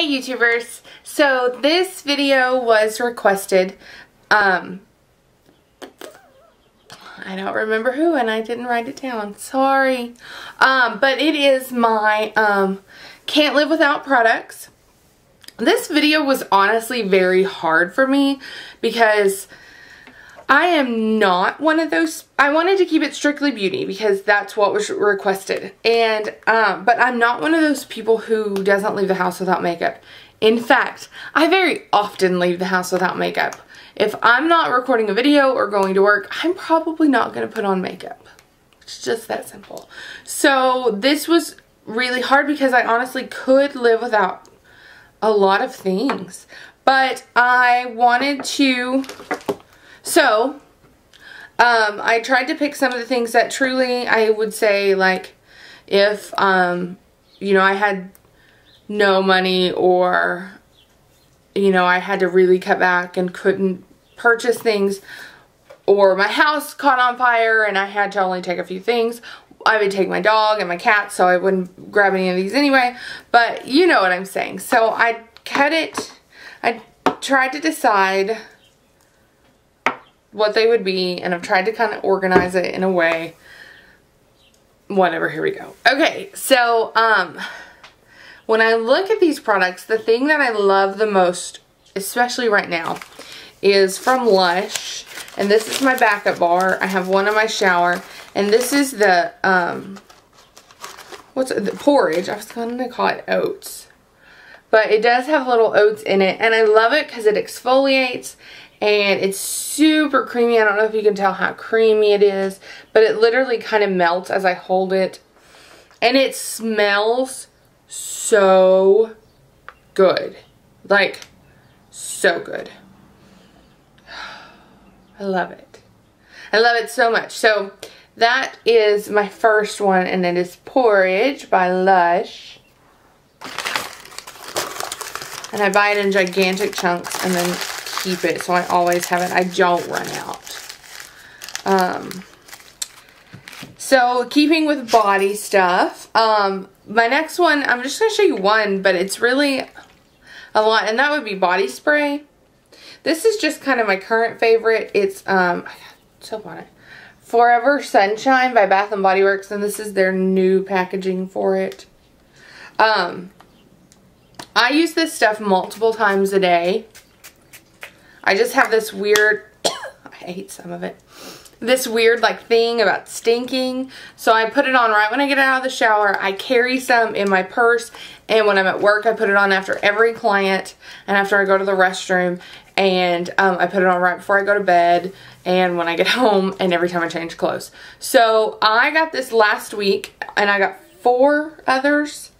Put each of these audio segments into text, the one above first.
Hey YouTubers, so this video was requested, um, I don't remember who and I didn't write it down, sorry, um, but it is my, um, can't live without products. This video was honestly very hard for me because I am not one of those, I wanted to keep it strictly beauty because that's what was requested. And, um, but I'm not one of those people who doesn't leave the house without makeup. In fact, I very often leave the house without makeup. If I'm not recording a video or going to work, I'm probably not going to put on makeup. It's just that simple. So this was really hard because I honestly could live without a lot of things. But I wanted to so, um, I tried to pick some of the things that truly I would say like if, um, you know, I had no money or, you know, I had to really cut back and couldn't purchase things or my house caught on fire and I had to only take a few things. I would take my dog and my cat so I wouldn't grab any of these anyway. But you know what I'm saying. So I cut it. I tried to decide what they would be and I've tried to kind of organize it in a way. Whatever here we go. Okay so um when I look at these products the thing that I love the most especially right now is from Lush and this is my backup bar. I have one in my shower and this is the um what's it, the porridge. I was going to call it oats but it does have little oats in it and I love it because it exfoliates and it's super creamy. I don't know if you can tell how creamy it is, but it literally kind of melts as I hold it. And it smells so good. Like, so good. I love it. I love it so much. So, that is my first one, and it is Porridge by Lush. And I buy it in gigantic chunks and then keep it, so I always have it. I don't run out. Um, so, keeping with body stuff, um, my next one, I'm just going to show you one, but it's really a lot, and that would be body spray. This is just kind of my current favorite. It's, um, soap on it. Forever Sunshine by Bath & Body Works, and this is their new packaging for it. Um, I use this stuff multiple times a day. I just have this weird, I hate some of it, this weird like thing about stinking. So I put it on right when I get out of the shower. I carry some in my purse and when I'm at work I put it on after every client and after I go to the restroom and um, I put it on right before I go to bed and when I get home and every time I change clothes. So I got this last week and I got four others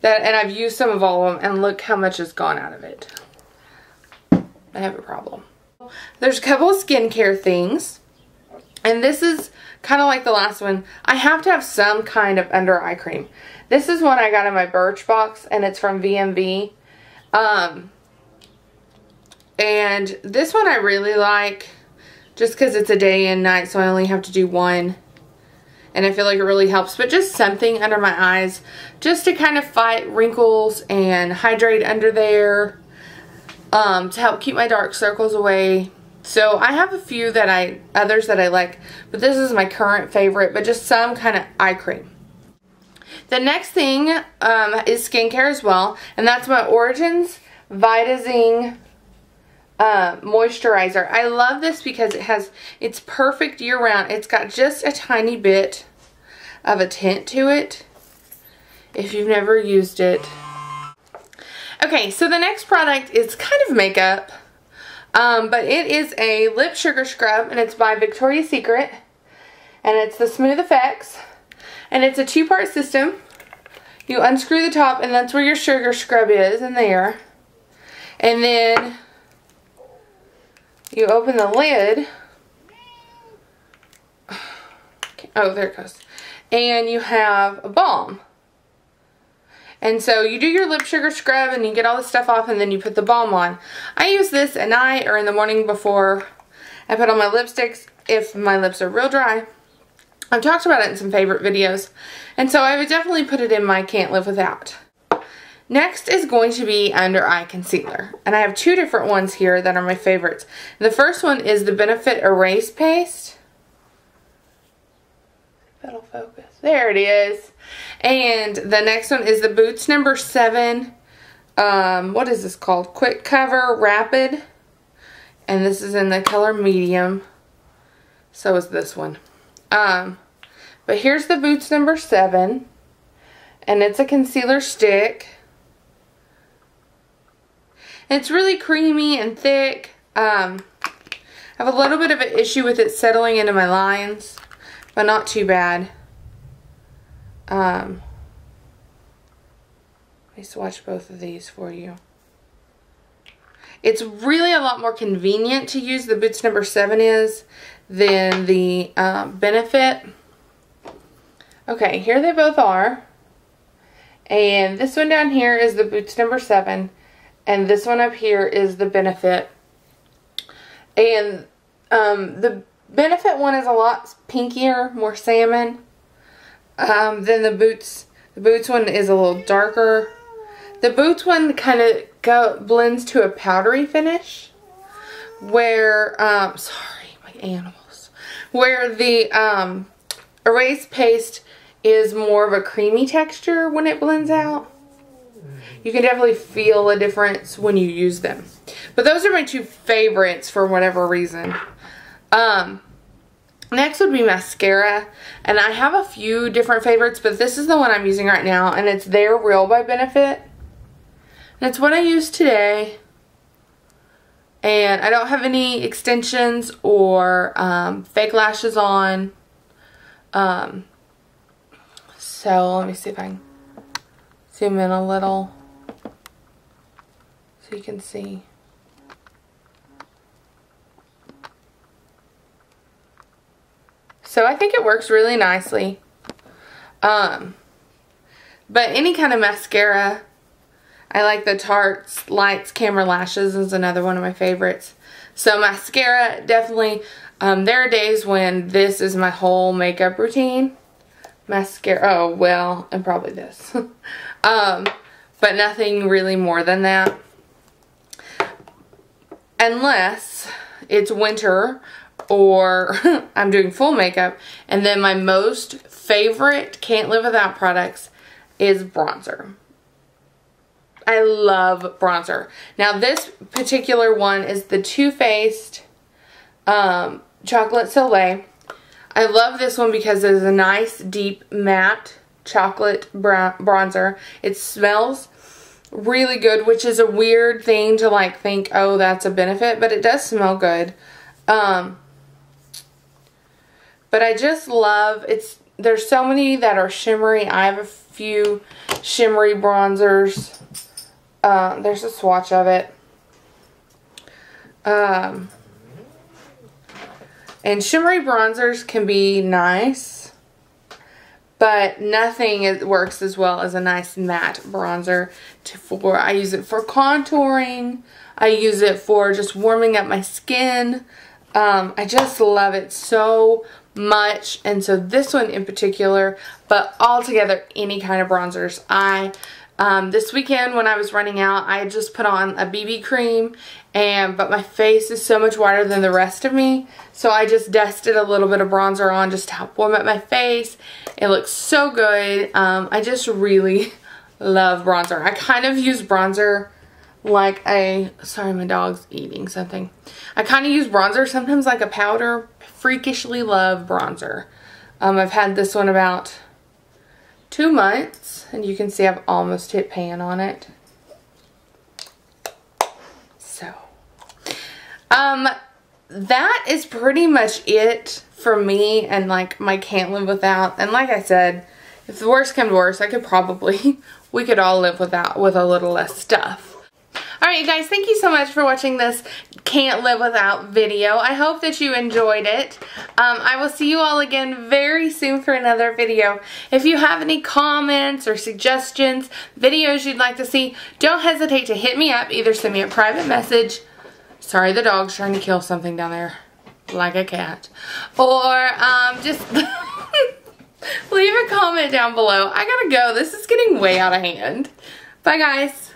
that and I've used some of all of them and look how much has gone out of it. I have a problem. There's a couple of skincare things. And this is kind of like the last one. I have to have some kind of under eye cream. This is one I got in my Birchbox and it's from VMV. Um, and this one I really like just because it's a day and night so I only have to do one. And I feel like it really helps. But just something under my eyes just to kind of fight wrinkles and hydrate under there um, to help keep my dark circles away. So I have a few that I, others that I like, but this is my current favorite, but just some kind of eye cream. The next thing um, is skincare as well, and that's my Origins Vitazing uh, moisturizer. I love this because it has, it's perfect year round. It's got just a tiny bit of a tint to it. If you've never used it, Okay, so the next product is kind of makeup, um, but it is a lip sugar scrub, and it's by Victoria's Secret, and it's the Smooth Effects, and it's a two-part system. You unscrew the top, and that's where your sugar scrub is, in there. And then you open the lid. Oh, there it goes. And you have a balm. And so you do your lip sugar scrub and you get all the stuff off and then you put the balm on. I use this at night or in the morning before I put on my lipsticks if my lips are real dry. I've talked about it in some favorite videos. And so I would definitely put it in my can't live without. Next is going to be under eye concealer. And I have two different ones here that are my favorites. The first one is the Benefit Erase Paste. That'll focus. There it is. And the next one is the Boots number seven. Um, what is this called? Quick Cover Rapid. And this is in the color medium. So is this one. Um, but here's the Boots number seven. And it's a concealer stick. It's really creamy and thick. Um, I have a little bit of an issue with it settling into my lines, but not too bad. Um, let me swatch both of these for you. It's really a lot more convenient to use the Boots number 7 is than the uh, Benefit. Okay, here they both are. And this one down here is the Boots number 7. And this one up here is the Benefit. And um, the Benefit one is a lot pinkier, more salmon um, than the Boots. The Boots one is a little darker. The Boots one kind of go blends to a powdery finish. Where, um, sorry, my animals. Where the um, erase paste is more of a creamy texture when it blends out. You can definitely feel a difference when you use them. But those are my two favorites for whatever reason. Um, next would be mascara. And I have a few different favorites, but this is the one I'm using right now. And it's They're Real by Benefit. And it's what I use today. And I don't have any extensions or um, fake lashes on. Um, so let me see if I can zoom in a little so you can see. So I think it works really nicely. Um, but any kind of mascara, I like the Tarte's Lights Camera Lashes is another one of my favorites. So mascara, definitely, um, there are days when this is my whole makeup routine. Mascara, oh, well, and probably this. um, but nothing really more than that unless it's winter or I'm doing full makeup. And then my most favorite can't live without products is bronzer. I love bronzer. Now this particular one is the Too Faced um, Chocolate Soleil. I love this one because it's a nice deep matte chocolate bronzer. It smells really good, which is a weird thing to like think, oh, that's a benefit, but it does smell good. Um, but I just love, it's, there's so many that are shimmery. I have a few shimmery bronzers. Uh, there's a swatch of it. Um, and shimmery bronzers can be nice but nothing works as well as a nice matte bronzer to, for I use it for contouring I use it for just warming up my skin um, I just love it so much and so this one in particular but altogether any kind of bronzers I um, this weekend when I was running out, I just put on a BB cream, and but my face is so much whiter than the rest of me, so I just dusted a little bit of bronzer on just to help warm up my face. It looks so good. Um, I just really love bronzer. I kind of use bronzer like a, sorry my dog's eating something. I kind of use bronzer sometimes like a powder. Freakishly love bronzer. Um, I've had this one about two months and you can see I've almost hit pan on it. So, um, that is pretty much it for me and like my can't live without. And like I said, if the worst comes to worst, I could probably, we could all live without, with a little less stuff. Alright you guys, thank you so much for watching this Can't Live Without video. I hope that you enjoyed it. Um, I will see you all again very soon for another video. If you have any comments or suggestions, videos you'd like to see, don't hesitate to hit me up. Either send me a private message. Sorry, the dog's trying to kill something down there. Like a cat. Or um, just... leave a comment down below. I gotta go. This is getting way out of hand. Bye, guys.